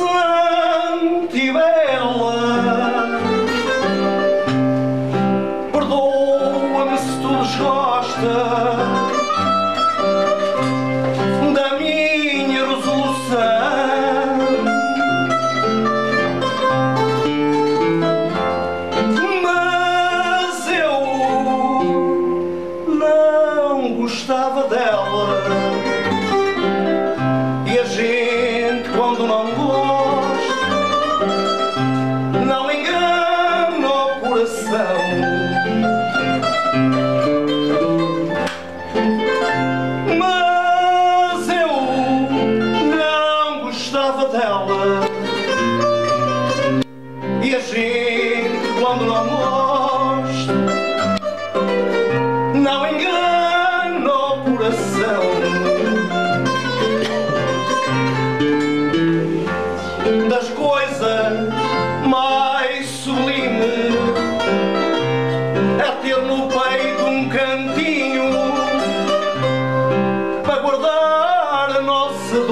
santa e bela. Perdoa-me se tu desgosta da minha resolução, mas eu não gostava dela.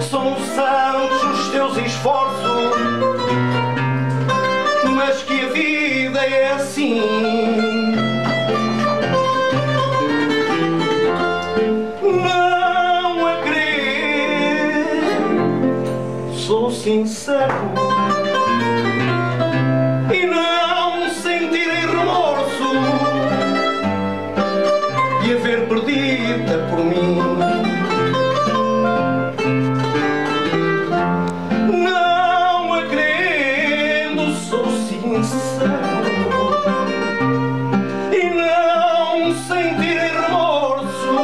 São santos os teus esforços, mas que a vida é assim. Não a crer, sou sincero. feita por mim. Não a querendo, sou sincero e não sentir remorso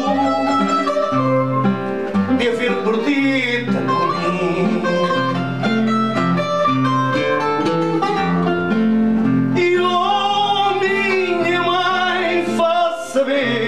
de haver perdido por mim. Oh, saber